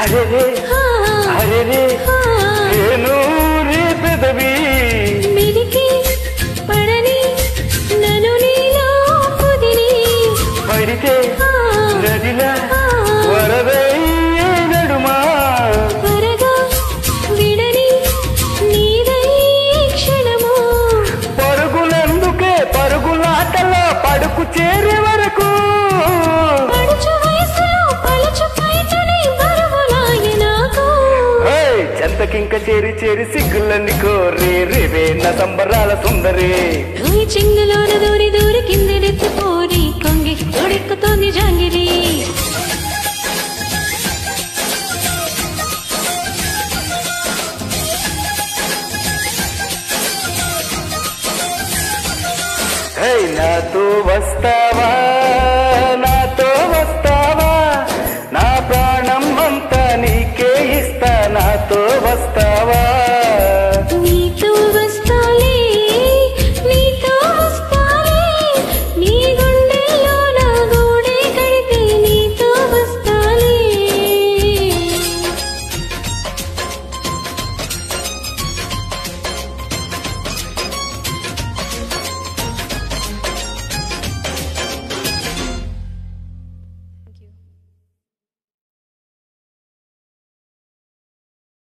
అరెరే హా, అరెరే హా. నేను రే పెదవి. మిడికి పడని నన్ను నీలో కుదిరి. పడితే నదిలా నడుమా. త్వరగా విడని నీదై క్షణము. పరుగులందుకే పరుగులాటలో పడుకు చేరే చెంతకింక చేరి చేరి సిగ్గులన్నీ కోరి రేవే నా సంబరాల సుందరి. ఈ చింగులోన దూరి దూరి కిందెడెత్తిపోని కొంగి తొడెక్కుతోంది జాంగిరి. నాతో వస్తావా?